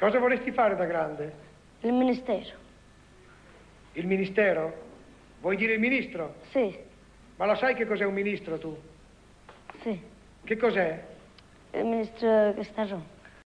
Cosa vorresti fare da grande? Il ministero. Il ministero? Vuoi dire il ministro? Sì, Ma lo sai che cos'è un ministro tu? sì. Che cos'è? Il ministro che sta giù.